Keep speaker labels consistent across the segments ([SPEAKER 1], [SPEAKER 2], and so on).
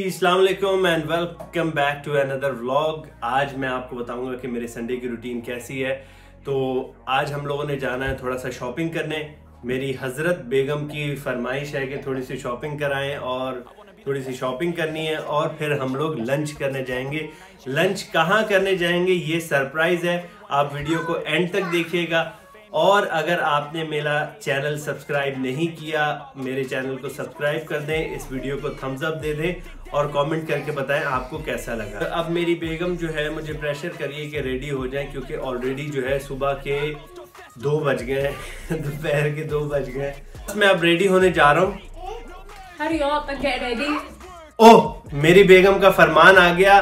[SPEAKER 1] السلام علیکم and welcome back to another vlog آج میں آپ کو بتاؤں گا کہ میرے سنڈے کی روٹین کیسی ہے. تو آج ہم لوگوں نے جانا ہے تھوڑا سا شاپنگ کرنے. میری حضرت بیگم کی فرمائش ہے کہ تھوڑی سی شاپنگ کرائیں اور تھوڑی سی شاپنگ کرنی ہے اور پھر ہم لوگ لنچ کرنے جائیں گے. لنچ کہاں کرنے جائیں گے؟ یہ سرپرائز ہے. آپ ویڈیو کو اینڈ تک دیکھیے گا. اور اگر آپ نے میرا چینل سبسکرائب نہیں کیا میرے چینل کو سبسکرائب کر دیں اس ویڈیو کو تھمز اپ دے دیں اور کامنٹ کر کے بتائیں آپ کو کیسا لگا۔ اب میری بیگم جو ہے مجھے پریشر کریے کہ ریڈی ہو جائیں کیونکہ آلریڈی جو ہے صبح کے دو بج گئے دوپہر کے دو بج گئے میں اب ریڈی ہونے جا رہا ہوں۔
[SPEAKER 2] Hurry up and get ready.
[SPEAKER 1] اوہ میری بیگم کا فرمان آ گیا۔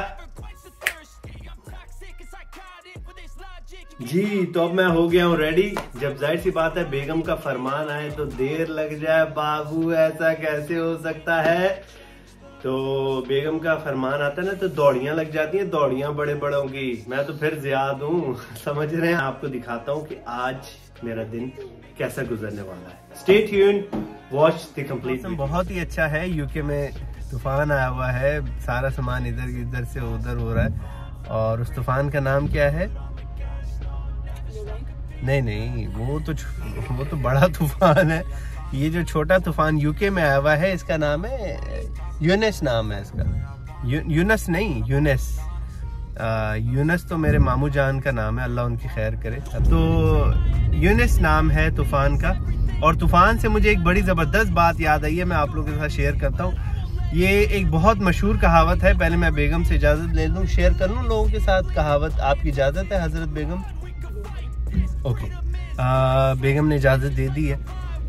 [SPEAKER 1] جی تو اب میں ہو گیا ہوں ریڈی جب ظاہر سی بات ہے بیگم کا فرمان آئے تو دیر لگ جائے۔ بابو ایسا کیسے ہو سکتا ہے؟ تو بیگم کا فرمان آتا ہے نا تو دوڑیاں لگ جاتی ہیں۔ دوڑیاں بڑے بڑوں کی۔ میں تو پھر زیاد ہوں۔ سمجھ رہے ہیں؟ آپ کو دکھاتا ہوں کہ آج میرا دن کیسا گزرنے والا ہے۔ Stay tuned watch the complete بہت ہی اچھا ہے۔ یو کے میں طوفان آیا ہوا ہے۔ سارا سامان ادھر ادھر سے ادھر ہو رہا ہے۔ اور اس طوفان کا نام کیا ہے؟ نہیں نہیں، وہ تو وہ تو بڑا طوفان ہے۔ یہ جو چھوٹا طوفان یو کے میں آیا ہوا ہے، اس کا نام ہے، یونس نام ہے اس کا۔ یونس نہیں، یونس۔ یونس تو میرے مامو جان کا نام ہے، اللہ ان کی خیر کرے۔ تو یونس نام ہے طوفان کا۔ اور طوفان سے مجھے ایک بڑی زبردست بات یاد آئی ہے، میں آپ لوگوں کے ساتھ شیئر کرتا ہوں۔ یہ ایک بہت مشہور کہاوت ہے، پہلے میں بیگم سے اجازت لے لوں، شیئر کر لوں لوگوں کے ساتھ کہاوت۔ آپ کی اجازت ہے، حضرت بیگم؟ اوکے بیگم نے اجازت دے دی ہے۔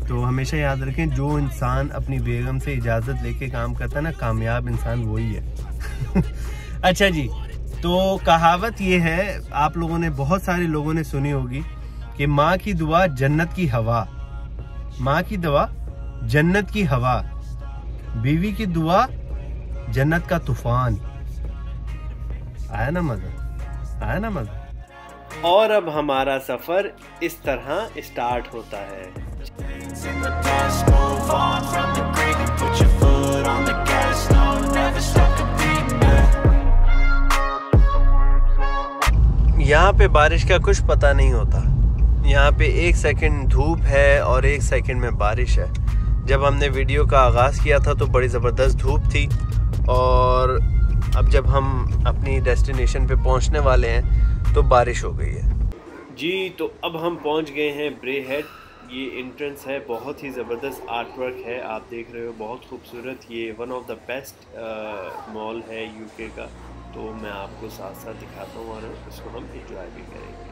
[SPEAKER 1] تو ہمیشہ یاد رکھیں، جو انسان اپنی بیگم سے اجازت لے کے کام کرتا ہے نا، کامیاب انسان وہی ہے۔ اچھا جی تو کہاوت یہ ہے، آپ لوگوں نے، بہت سارے لوگوں نے سنی ہوگی کہ ماں کی دعا جنت کی ہوا۔ ماں کی دعا جنت کی ہوا۔ بیوی کی دعا جنت کا طوفان۔ آیا نا مزہ؟ آیا نا مزہ؟ اور اب ہمارا سفر اس طرح اسٹارٹ ہوتا ہے۔ یہاں پہ بارش کا کچھ پتہ نہیں ہوتا۔ یہاں پہ ایک سیکنڈ دھوپ ہے اور ایک سیکنڈ میں بارش ہے۔ جب ہم نے ویڈیو کا آغاز کیا تھا تو بڑی زبردست دھوپ تھی اور اب جب ہم اپنی ڈیسٹینیشن پہ پہنچنے والے ہیں، تو بارش ہو گئی ہے۔ جی تو اب ہم پہنچ گئے ہیں برے ہیڈ یہ انٹرنس ہے، بہت ہی زبردست آرٹ ورک ہے۔ آپ دیکھ رہے ہو، بہت خوبصورت۔ یہ one of the best mall ہے یو کے کا۔ تو میں آپ کو ساتھ ساتھ دکھاتا ہوں اور اس کو ہم انجوائے بھی کریں گے۔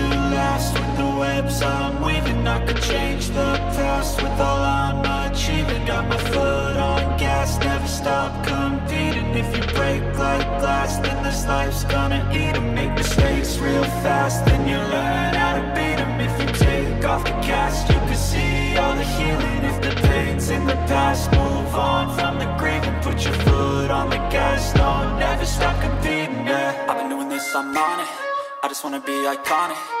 [SPEAKER 3] Past with all I'm achieving. Got my foot on gas, never stop competing. If you break like glass, then this life's gonna eat 'em. Make mistakes real fast, then you learn how to beat beat 'em. If you take off the cast, you can see all the healing. If the pain's in the past, move on from the grave And put your foot on the gas, no, never stop competing, yeah. I've been doing this, I'm on it. I just wanna be iconic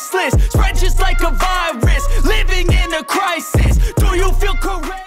[SPEAKER 3] priceless, spread just like a virus, living in a crisis. Do you feel correct?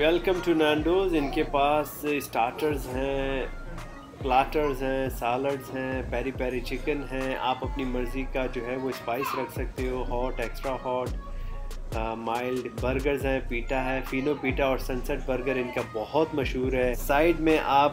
[SPEAKER 1] Welcome to Nando's ان کے پاس اسٹارٹرز ہیں پلاٹرز ہیں soldiers ہیں پیری peri chicken ہیں. آپ اپنی مرضی کا جو ہے وہ اسپائس رکھ سکتے ہو hot extra hot mild burgers ہیں، پیٹا ہے، فینو پیٹا اور سنسٹ برگر ان کا بہت مشہور ہے۔ سائڈ میں آپ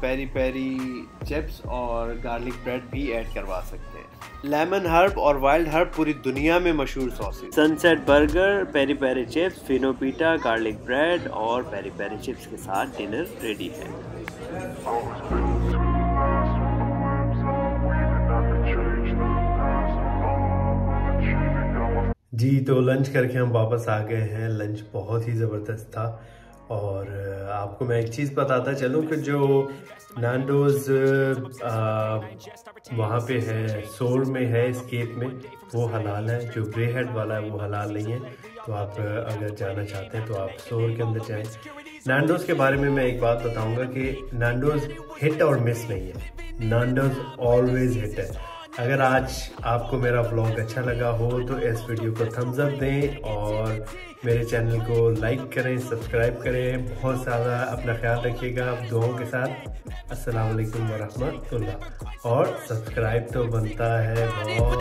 [SPEAKER 1] پیری پیری چپس اور گارلک بریڈ بھی ایڈ کروا سکتے ہیں۔ لیمن ہرب اور وائلڈ ہرب پوری دنیا میں مشہور sauces sunset burger, peri peri chips, fino pitta, garlic bread اور پیری پیری چپس کے ساتھ ڈنر ریڈی ہے۔ جی تو لنچ کر کے ہم واپس آ گئے ہیں۔ لنچ بہت ہی زبردست تھا۔ اور آپ کو میں ایک چیز بتاتا چلوں کہ جو نانڈوز وہاں پہ ہے سور میں ہے، اسکیپ میں، وہ حلال ہے۔ جو گرے ہیڈ والا ہے، وہ حلال نہیں ہے۔ تو آپ اگر جانا چاہتے ہیں تو آپ سور کے اندر جائیں۔ نانڈوز کے بارے میں میں ایک بات بتاؤں گا کہ نانڈوز ہٹ اور مس نہیں ہے۔ نانڈوز آلویز ہٹ ہے۔ اگر آج آپ کو میرا بلاگ اچھا لگا ہو تو اس ویڈیو کو تھمز اپ دیں اور میرے چینل کو لائک کریں سبسکرائب کریں بہت زیادہ اپنا خیال رکھیے گا آپ دعاؤں کے ساتھ۔ السلام علیکم ورحمۃ اللہ۔ اور سبسکرائب تو بنتا ہے
[SPEAKER 3] For